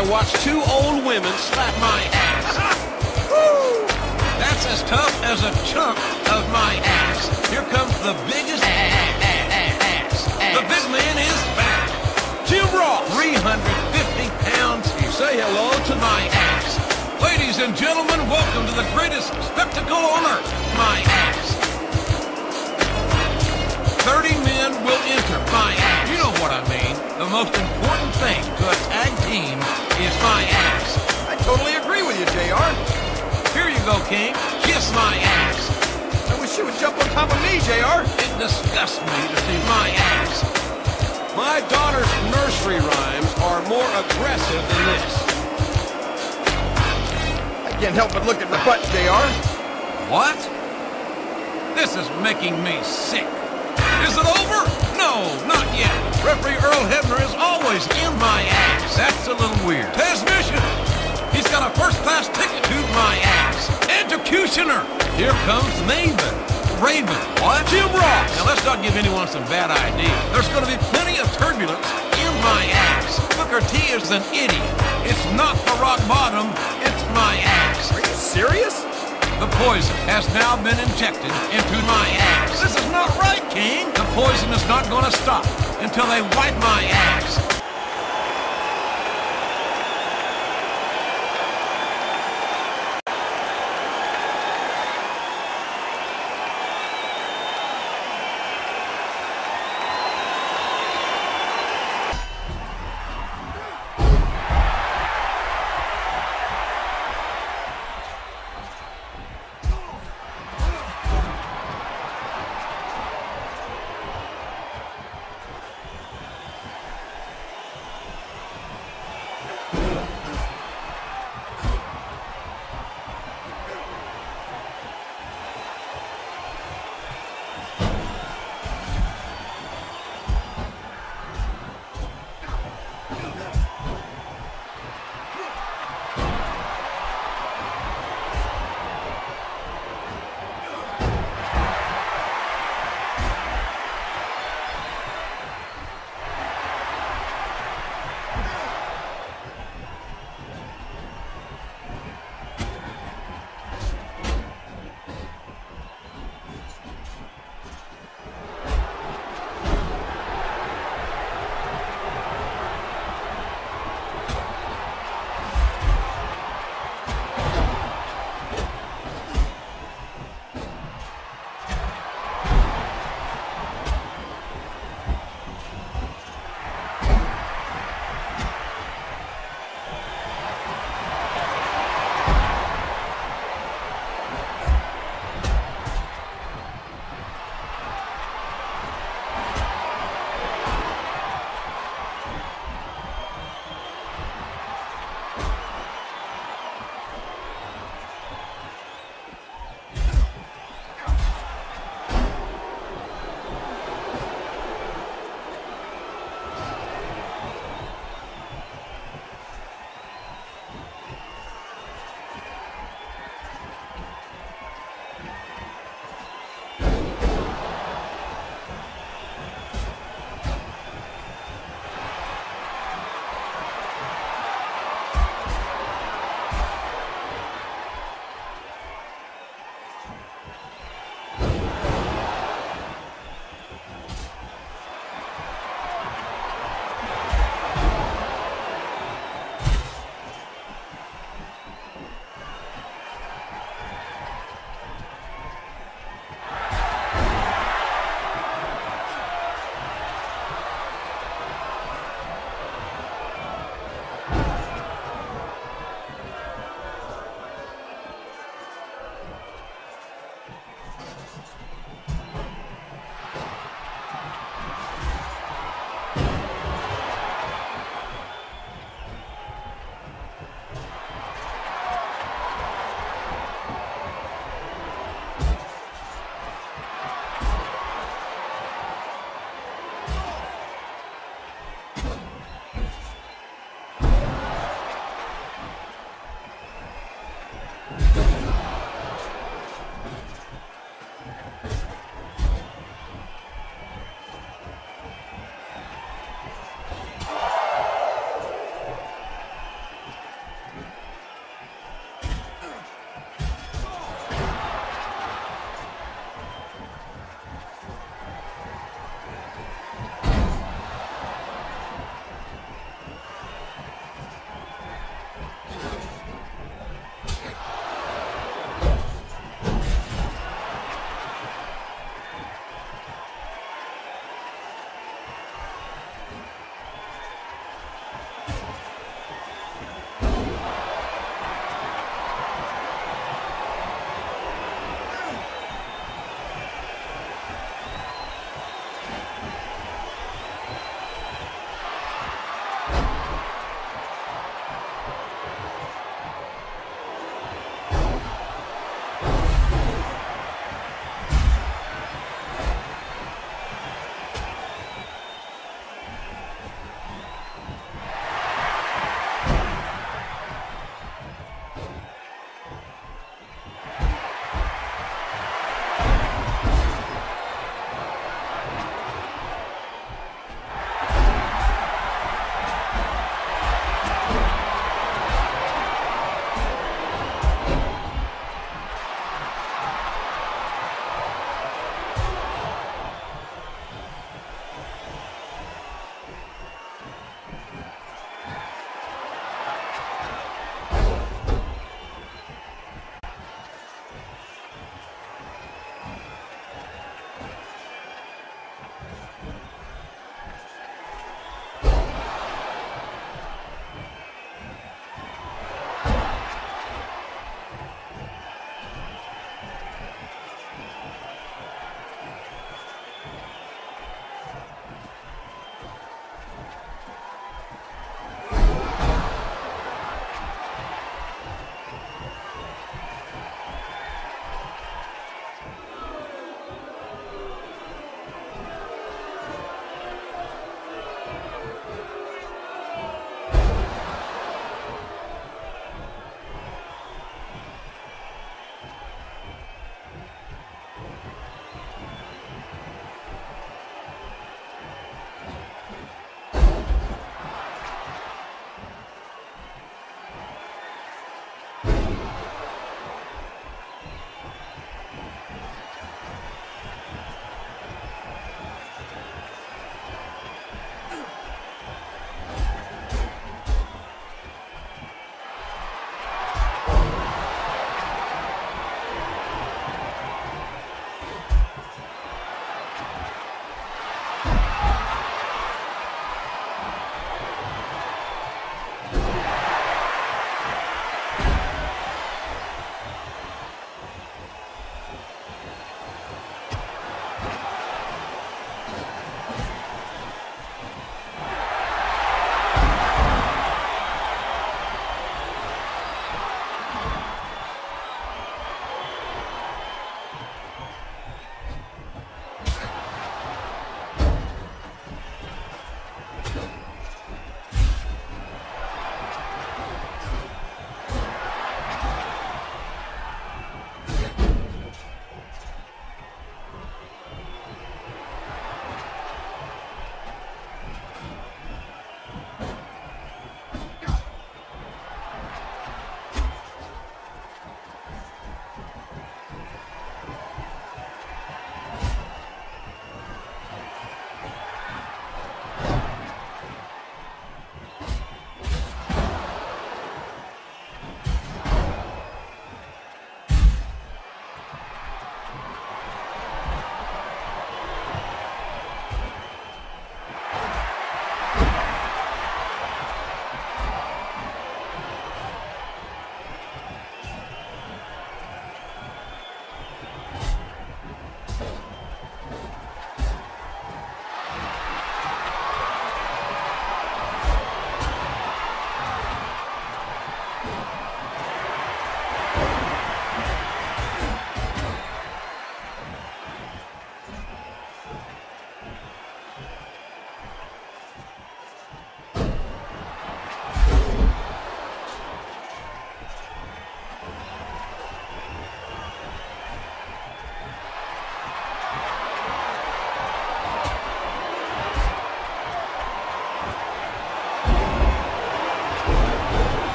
rather watch two old women slap my ass. That's as tough as a chunk of my ass. Here comes the biggest ass. The big man is back. Jim Ross, 350 pounds. You say hello to my ass. Ladies and gentlemen, welcome to the greatest spectacle on earth, my ass. 30 men will enter my ass. You know what I mean. The most important thing to a tag team is my ass. I totally agree with you, JR. Here you go, King. Kiss my ass. I wish you would jump on top of me, JR. It disgusts me to see my ass. My daughter's nursery rhymes are more aggressive than this. I can't help but look at the butt, JR. What? This is making me sick. Is it over? No, not yet. Referee Earl Hebner is always in my ass. That's a little weird. Transmission! He's got a first-class ticket to my ass. Executioner! Here comes Maven. Raven. What? Jim Ross! Now, let's not give anyone some bad ideas. There's going to be plenty of turbulence in my ass. Booker T is an idiot. It's not the rock bottom, it's my ass. Are you serious? The poison has now been injected into my ass. This is not right, King. The poison is not going to stop until they wipe my ass.